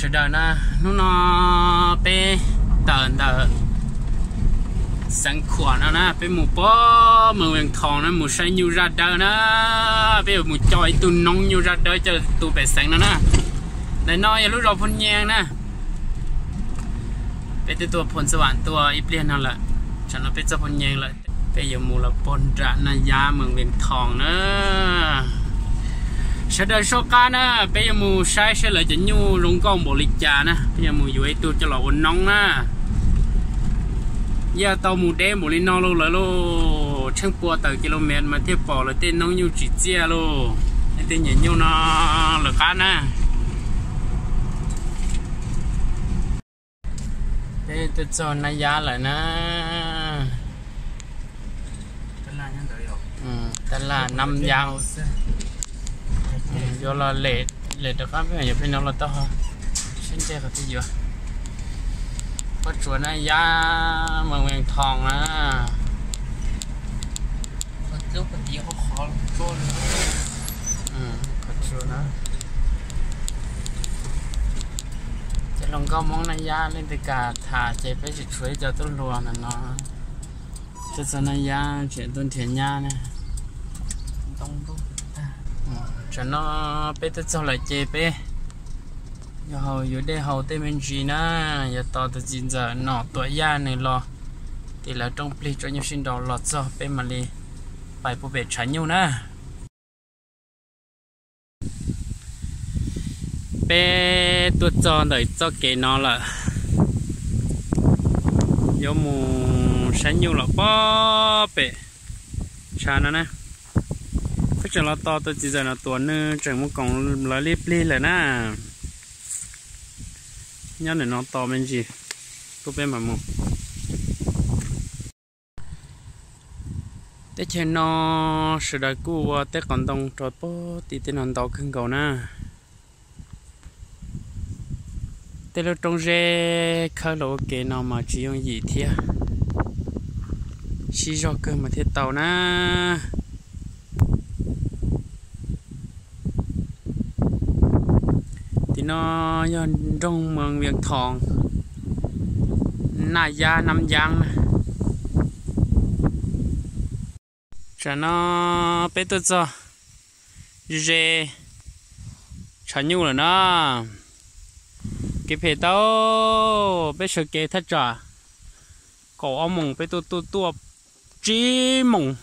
ชดานะนู่นนอไปเดินเดินสังขวานะนะไปหมู่ป้อเมืองเวียงทองนะหมู่ใช้ยูราเดินนะไปหมู่จอยตุนน้องยูราเดินเจอตูเป็ดแสงนะนะแต่น้อยอย่ารู้เราพนแยงนะไปตัวผลสว่านตัวอิปลี่นั่นแหละฉันเราไปจะพนแยงลยไปอยู่หมู่ละปนระนายาเมืองเวียงทองนะ sẽ đợi số cá nè. Bây giờ mù sai sẽ lại chỉnh nhu lông con bộ lịch trà nè. Bây giờ mù dù ấy tôi cho lọ ổn nóng nè. Giờ tàu mù đen bộ lịch nó luôn lại luôn chân qua tờ km mà tiếp bỏ là tên nóng nhu chỉ chia luôn tên nhảy nhu nó là cá nè. Đây tôi cho nó giá lại nè. Ừ, tên là năm giang do là lệ lệ được các cái bên nó là to xin chơi cái gì vậy? Có chuột này giá mà mình thòng á lúc cái gì khó khó trôn ừ có chuột đó chỉ lòng có món này giá lên từ cả thả chạy phải chỉ chuối cho tôi luôn là nó. Cho cho này giá chuyện tôi thiệt nha nè. đông đông cho nó bé tới cho lại chế bé. Giờ hầu giờ đây hầu tây bên gì na giờ to từ chín giờ nọ tuổi già này lo. Thì là trong pli cho nhau sinh đầu lọt cho bé mà đi phải bộ bé trái nhau na, bé tuột cho đợi cho cái nó là. Giờ mù sáng nhiều là bó bé cha nó nè cái chuyện nó to tôi chỉ giờ là tuần nữa chẳng muốn còn lá liếp li lại na. Nhớ này nó to bên gì? Tôi bên mà mù tết trên nó sự đại của tết còn đông trời bố thì tên nó cầu na. Tết lúc trong rê khơi lộ cái nào mà chỉ dùng gì thế chỉ cho cơ mà thiết tàu na. Nó trong mường miệng thòng na gia năm giang. Cho nó bé tôi cho. Dê. Cho nhu là nó. Cái phê tao bé sợ kê thắt trả cổ ông mùng bé tôi tôi tôi chỉ mùng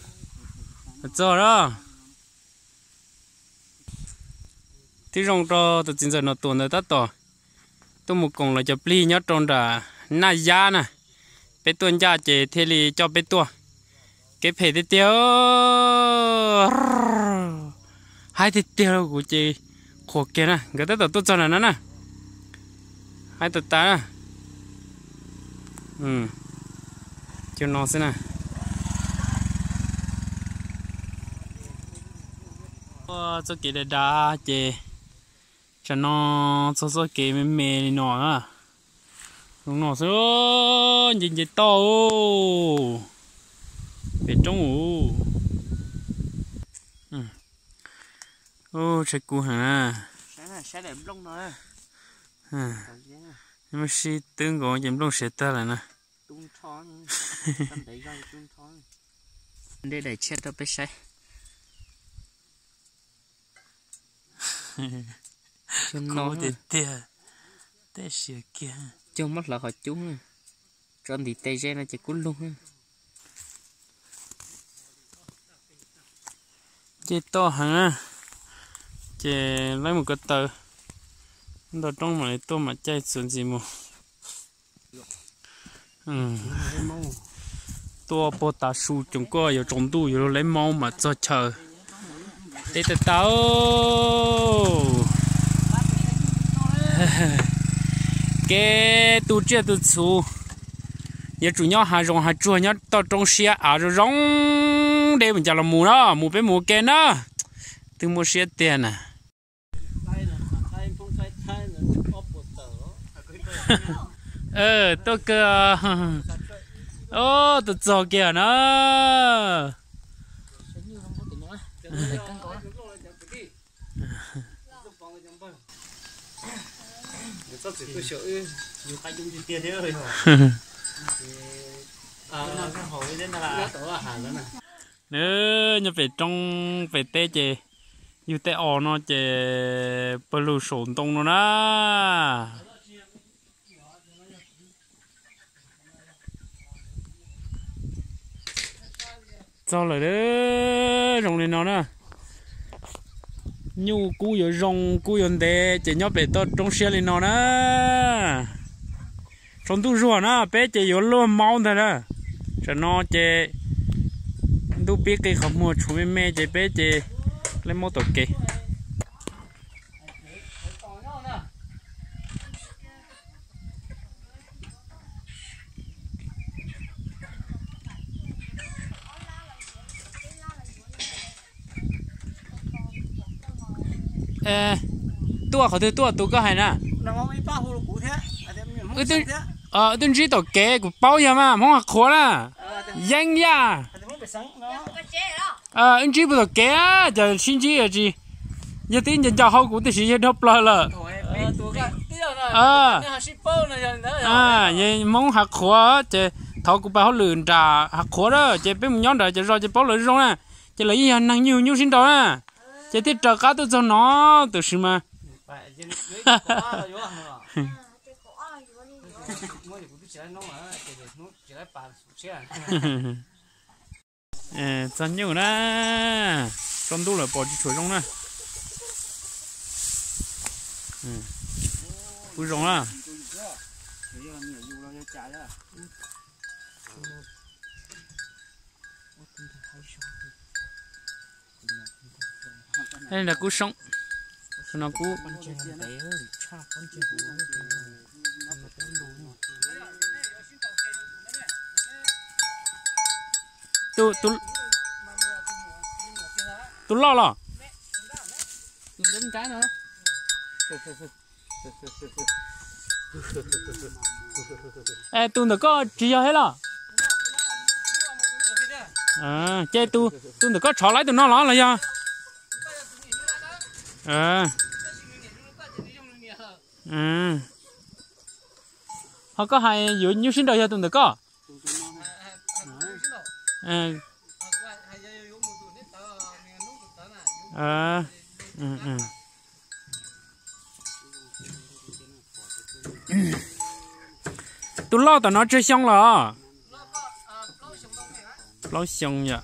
cho đó. Thì rong cho tôi chính giờ nó tuần rồi tắt tỏ tôi một cùng là cho pli nhớ trong đã na giá nè. Bé tuần giá chế thế li cho bé tua cái phê thế tiêu hai thế tiêu của chị? Khổ kia nè. Cái tết tôi cho nè nè. Hai tụt ta nè. Ừ. Cho nó xem nè. Ờ, cho cái để đá chị cho nó cho cho cái mê mê nó à đúng nó số nhìn nhìn to để trong ủ ô chạy cú hả? Sẽ để lông nó à nhưng mà si tương gọi chém lông sẽ ta là nè. Tung thon đấy ra tung thon đây để chết tao biết chum có thì tia tê sửa kia trông mắt là họ chú con thì tê ra nó chạy cuốn luôn ha. Chê to hẳn á. Chê lấy một cái tờ đồ trong mà to mà chạy xuống gì mà ừ. Tôi bỏ tà su chúng có ở trong tu rồi lấy máu mà cho chờ. Tê tê tao cái tu chưa tu chú giờ chủ nhau hà rong hà chua nhau tao trong xe à rồi rong để mình cho là mù đó mù bé mù kia đó từ mua xe tiền à ờ tôi cơ ô tôi cho kia nó sao chỉ có sợ. Nhiều cái dùng tiền thế rồi. À cái hồi đến là tổ là hàng đó nè. Nữa như phải trong phải tê chè. Như tê ỏ nó chè lù sồn tông nó na cho lại đó rồng lên nó nè nhu, cú yo rong, cú yo đê chỉ nhóc bé to trong xe lên nó nè. Trong tu ruộng nè, bé chỉ yo luôn máu thôi nè. Cho nó chỉ tu biết cái không mua chú mẹ chỉ bé chỉ lấy mua tổ kê ê tua khó thứ tua tua có hay nè? Ừ tôi ờ tôi chỉ tổ kê của bao giờ mà mong là khó là nhanh ya ờ anh chỉ đầu kê á giờ xin chỉ là gì giờ tin giờ cho hậu cũng thì chỉ đọc lại là ờ à giờ mong học khó chứ thọ cũng bảo luyện trà học khó đó biết mình nhón đời chứ rồi chứ bảo luyện rồi nè. Chứ lấy gì năng nhiều nhiều xin đó nè chứ thì trà cá tôi cho nó từ xí mà ờ chân nhiều nè trong ตู้ là bỏ chỉ chuối trong nè ừ cúi rồng à đây là cú sống nó cú? Tu tu tu lo lo. Đứng cái nữa ê tu được có chỉ cho hết lo. À chơi tu tu được có trò lại tụi nó lo là sao à. Ừ. Họ có hai giữa nhiêu sinh đời cho tụi được có? À. À. Ừ ừ. Tôi lo tao nó chơi xong rồi. Lo xong vậy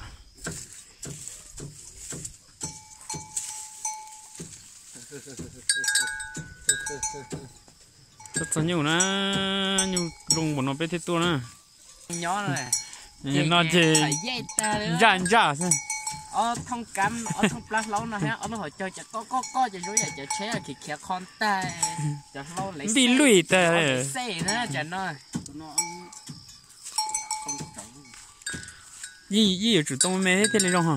là nhiều nè nhiều rung bọn nó bé thế tôi nè nhỏ này nhìn nó thì nữa rạn rạ xem ờ thông cam ờ thông plus lâu nè ha. Ờ nó hỏi cho chả có có có chả rồi chả chế là kì kìa con ta. Chả lâu lấy đi lùi ta. Xe nữa chả nó gì gì chủ động mấy thế này rồi hả?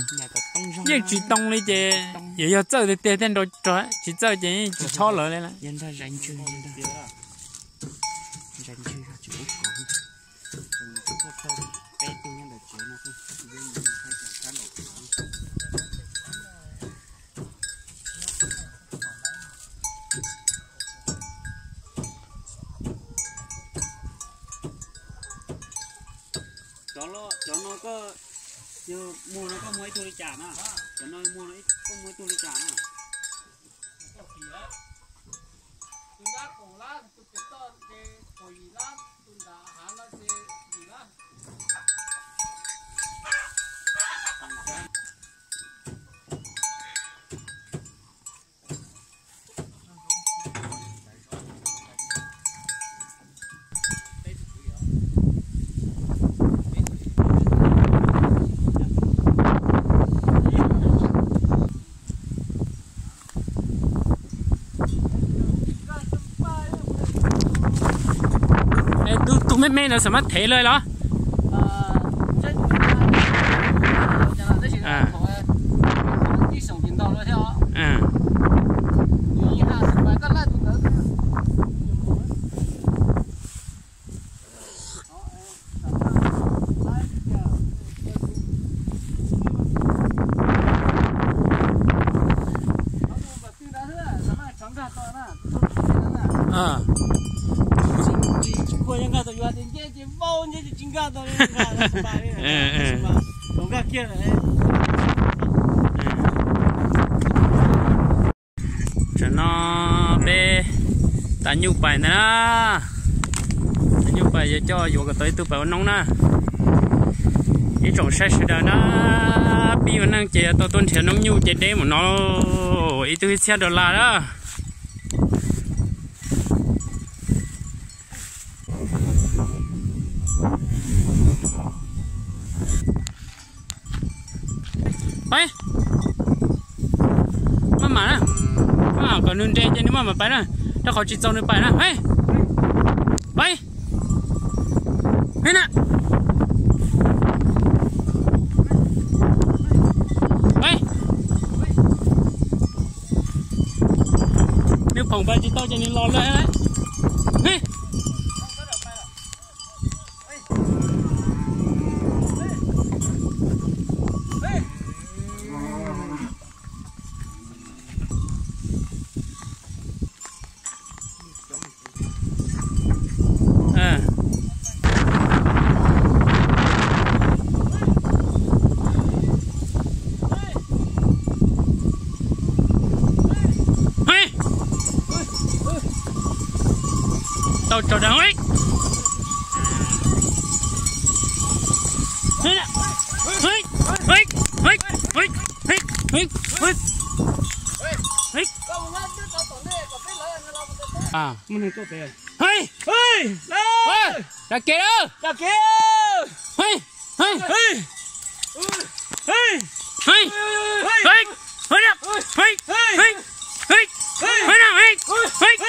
Gì chủ động lấy chứ giờ giờ chơi thì tiền tiền đâu cho chỉ chơi chứ chỉ cho lỡ lên là dân ra rảnh chơi dân ra rảnh chơi ra chịu có bé tin nhân là chế nó không cho nó cho nó có mua nó có mấy tôi đi trả nè chó nó mua nó có mấy tôi đi trả 랑 뚝뚝 떨게 보이랑 둘다. 하나씩 니다. hết men nó sẽ mất thế lời đó ờ. à. À. À 过人家都要的，你这猫你就金刚到人家是吧？嗯嗯，我讲给了。这那呗，咱牛排呢？咱牛排也叫有个对头包弄呢。一种设施的呢，比我那这多多钱弄牛这点么弄，一堆钱都拉了。 ก็นุ่นเจยันนี่มาไปนะถ้าเขาจิตจงนึงไปนะเฮ้ยไปนี่นะไปนี่ผมไปจิตโต้จะนี่รอเลย tao cho đói à. Mình nên có tiền hey hey đây đặt kia đó đặt kia hey hey hey hey hey hey Hãy subscribe cho kênh Ghiền Mì Gõ Để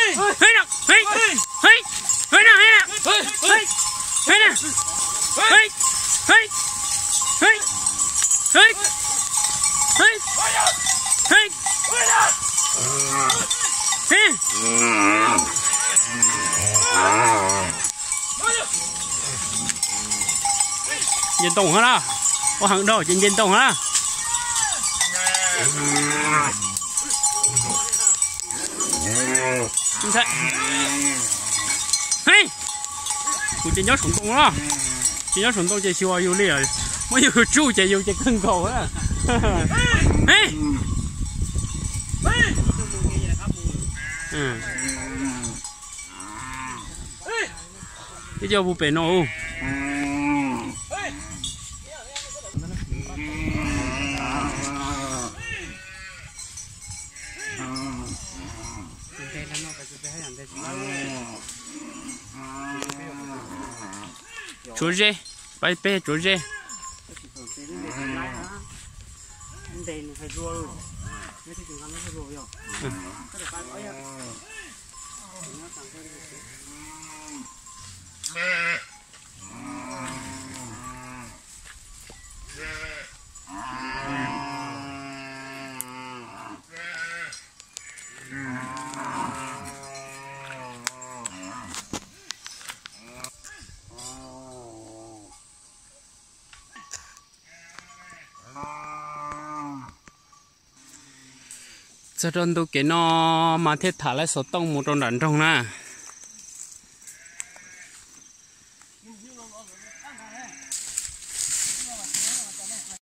không bỏ lỡ những video hấp dẫn Hey nào, hey nào. Hey, hey. Hey nào. Hey. Hey. Hey. Hey. Hey. Hey. Hey. Nhìn tổng hết á Có hàng đồ trên nhìn tổng hết á Chính xác của chị nhớ sủng tung đó chị nhớ sủng tung chị xua yêu liền mới yêu chú chị yêu chị cưng cầu á ê cái giờ vụ bể nổ Hãy subscribe cho kênh Ghiền Mì Gõ Để không bỏ lỡ những video hấp dẫn chú dê bay bê chú dê Meh. Cho nên tôi kể nó mà thế thả lại số tông một trong đàn trong na.